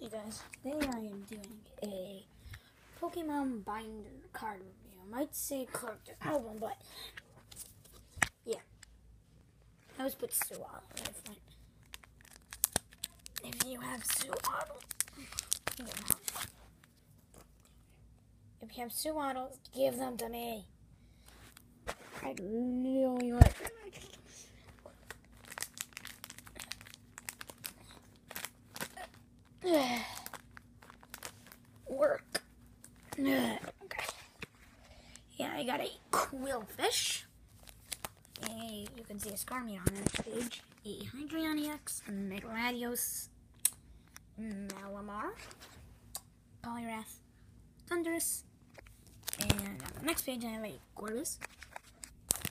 Hey guys, today I am doing a Pokemon Binder card review. I might say collector album, but yeah. I was put Sewaddle in front. If you have Sewaddle. If you have Sewaddle, give them to me. I really like them. Work. Okay. Yeah, I got a Qwilfish. A, you can see a Skarmy on that page. A Hydreigon EX, a Megaladios, Malamar, Poliwrath, Thundurus, and on the next page I have a Gorbis.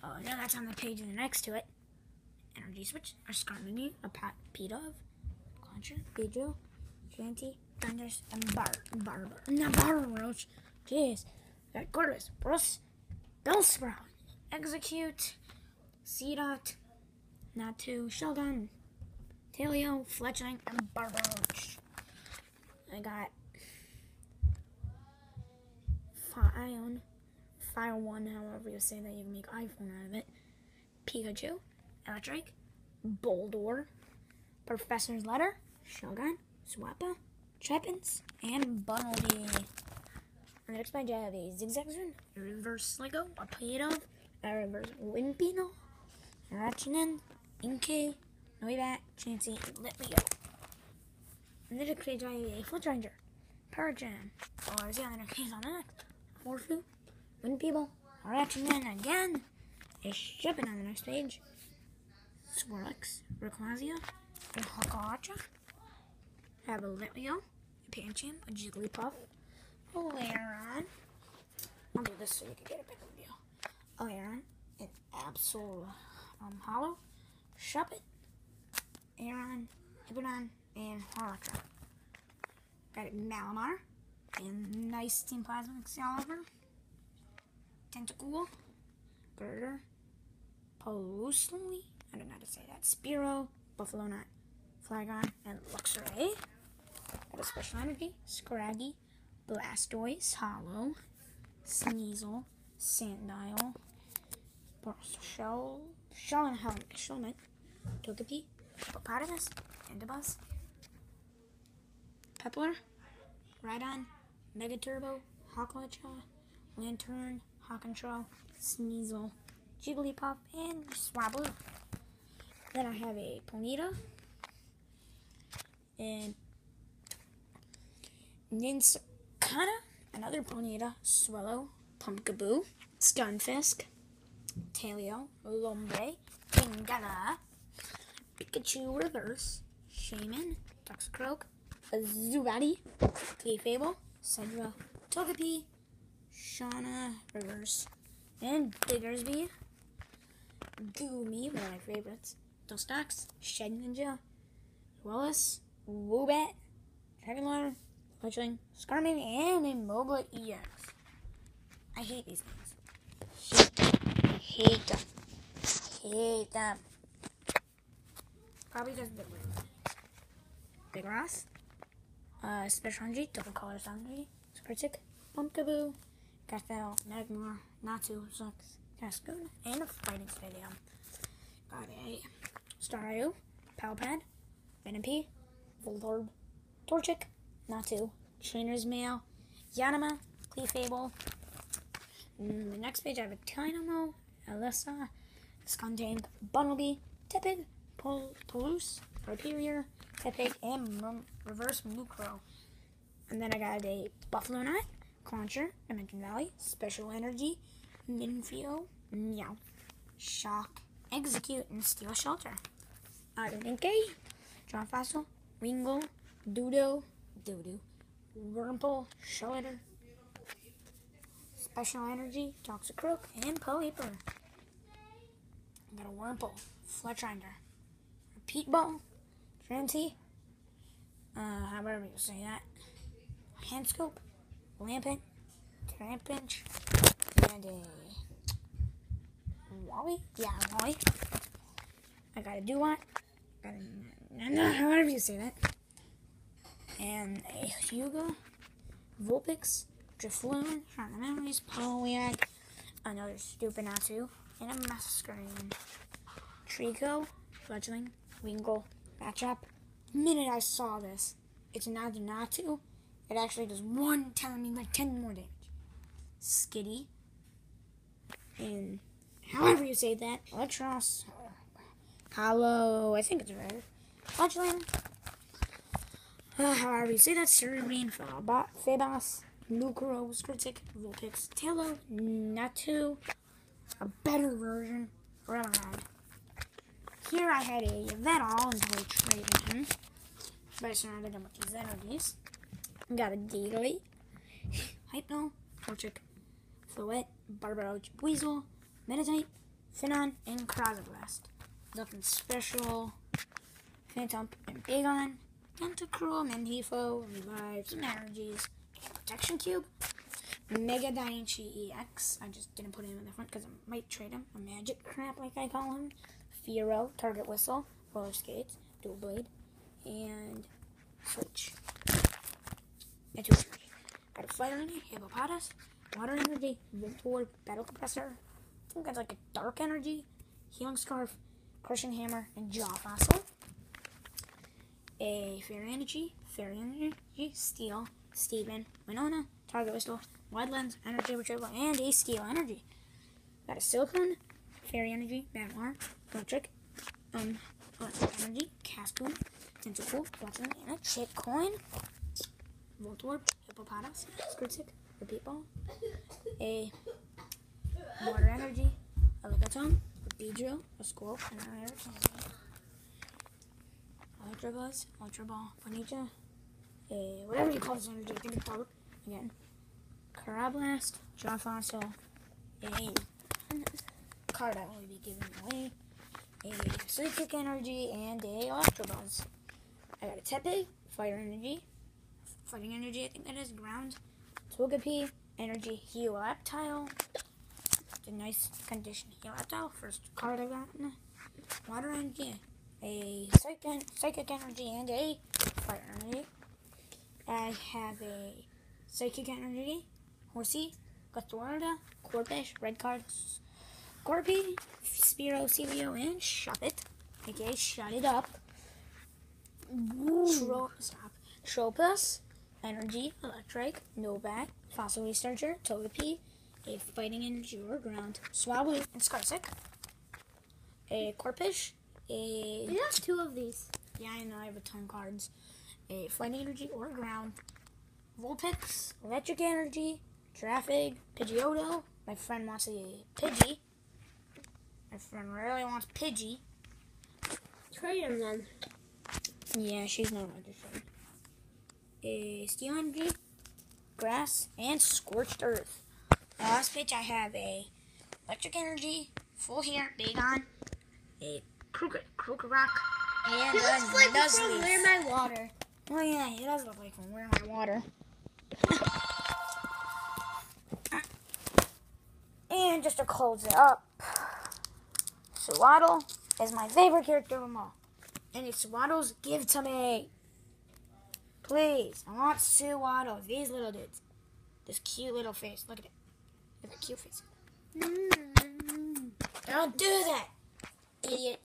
Oh, no, that's on the page next to it. Energy Switch, a Skarmory, a Pat Pidove, Concha, Beedrill, Shanty, Thunders, and Bar Barber. No, Barber Roach. Jeez. Got Gorvis, Bruce, Bellsprout, Execute, Seedot, Natu, Shogun, Talio, Fletchling, and Barber Roach. I got Fion, Fire One, however you say that, you make iPhone out of it. Pikachu, Electric, Boldore, Professor's Letter, Shogun, Swappa, Trappins, and Bunnelby. On the next page, I have a Zigzag Zone, a Reverse Lego, a Pidove, a Reverse Wimpino, a Ratchinen, Inkay, Noibat, Chansey, and Let Me Go. On the next page, I have a Foot Ranger, Power Jam, or the next page on next? Morphu, Wind People, a Ratchinen again, a Shipping on the next page, Swirlix, Rayquaza, a Hakalacha, have a Let Me Go, a Pancham, a Jigglypuff. Later on, I'll do this so you can get a better view. Later on, an Absol um, Hollow, Shuppet, Aeron, Hippowdon, and Haratra. Got a Malamar, and nice Team Plasma Excalibur, Tentacool, Girder, Polusly, I don't know how to say that, Spiro, Buffalo Nut, Flagon, and Luxray. Got a special energy, Scraggy, Blastoise, Hollow, Sneasel, Sandile, Shell, Shell and Helmet, Shelmet, Togepi, Hippopotamus, Endibus, Pepler, Rhydon, Megaturbo, Lanturn, Hawkentraw, Sneasel, Jigglypuff, and Swablu. Then I have a Ponyta, and Ninsukana, another Ponyta, Swallow, Pumpkaboo, Stunfisk, Talio, Lombre, Kingala, Pikachu Reverse, Shaman, Toxicroak, Zubat, Clefable, Cedra, Togepi, Shauna Reverse, and Diggersby, Goomy, one of my favorites, Dustox, Shed Ninja, Wallace, Woobat, Dragonlord, Fletchling, Skarmory, and a Mobile EX. I hate these things. Hate them. Hate them. Probably just Big Ring. Big Ross, uh, Special Energy, Double Color Energy, Squirtic, Pumpkaboo, Gathel, Magmar, Natu, Zux, Cascoon, and a Fighting Stadium. Got a Staryu, Palpad, Venipede, Voltorb, Torchic, Natu, Trainer's Mail, Yanima, Clefable. Mm, the next page I have a Dynamo, Alyssa, Skuntank, Bunnelby, Tepig, Pol Toulouse, Rhyperior, Tepig, and Reverse Mukro. And then I got a Buffalo Nut, Concher, Dimension Valley, Special Energy, Ninfio, Meow, Shock, Execute, and Steel Shelter. Ironink, John Fossil, Wingull, Doodoo, Doodoo, Wurmple, Shredder, Special Energy, Toxicroak, and Polyper. Got a Wurmple, Fletchinder, Repeat Ball, Trinity, uh, however you say that, Handscope, Lampent, Trampinch, and a Wally? Yeah, Wally. I got a Duat, got a, whatever you say that. And a Hyuga, Vulpix, Drifloon, Shark Memories, Poliwag, another stupid Natsu, and a Masquerain. Trico, Fledgling, Wingull, Matchup. The minute I saw this, it's not a Natu. It actually does one telling me like 10 more damage. Skitty. And however you say that, Electros. Hollow, I think it's rare. Fledgling. Uh, you say that, Cerebrine, Fabas, Lucro, Skritic, Vulpix, Taillow, Natu, a better version, Remoraid. Here I had a Yveltal until I traded him. But I surrounded him with these energies. Got a Daily, Hypno, Torchic, Fluet, Barbaroach, Weasel, Meditite, Finneon, and Cryoblast. Nothing special. Phantom and Bagon, Tentacruel, Mandifo, Revive, energies, Protection Cube, Mega Diancie EX. I just didn't put him in the front because I might trade him. A magic crap, like I call him. Fearow, Target Whistle, Roller Skates, Dual Blade, and Switch. And two energy. Got a Fire Energy, Hippopotas, Water Energy, Voltorb, Battle Compressor. I think that's like a Dark Energy, Healing Scarf, Crushing Hammer, and Jaw Fossil. A Fairy Energy, Fairy Energy, Steel, Steven, Winona, Target Whistle, Wide Lens, Energy Retrieval, and a Steel Energy. Got a Silicone, Fairy Energy, Magmar, Electric, um, Electric Energy, Caspoon, Tentacle, Fluxing, and a Chip Coin, Voltorb, Hippopotas, Squirtsick, Repeat Ball, a Water Energy, a Lickitung, a Beedrill, a Squirrel, and a Ultra Buzz, Ultra Ball, Ponyta, a eh, whatever you call this energy, I think it's dark, again, Karrablast, Jaw Fossil, a card I will be giving away. Eh, a Psychic Energy and a Electabuzz. I got a Tepe, Fire Energy, Fighting Energy, I think that is Ground, Togepi, Energy, Helioptile. It's a nice condition Helioptile, first card I got. Water Energy, a Psychic, Psychic Energy, and a Fire Energy. I have a Psychic Energy, Horsey, Gothorda, Corphish, Red Cards, Scorpy, Spiro, Celio, and Shut It. Okay, shut it up. Tro stop. Tropius, Energy, Electric, Noibat, Fossil Researcher, Togepi, a Fighting Energy or Ground, Swablu, and Scarsic. A Corphish, Eh, a. You have two of these. Yeah, I know, I have a ton of cards. A Fighting Energy or Ground, Vulpix, Electric Energy, Traffic, Pidgeotto. My friend wants a Pidgey. My friend really wants Pidgey. Trade him then. Yeah, she's not registered. A Steel Energy, Grass, and Scorched Earth. My last pitch, I have a Electric Energy, Full Hair, Bagon, a Kruger, Kruger Rock, and He looks like a he's from Nuzleaf. Where My Water. Oh yeah, he does look like from Where My Water. and just to close it up, Swaddle is my favorite character of them all. Any Swaddles, give to me. Please, I want Swaddle. These little dudes. This cute little face. Look at it. Look at the cute face. Mm. Don't do that, idiot.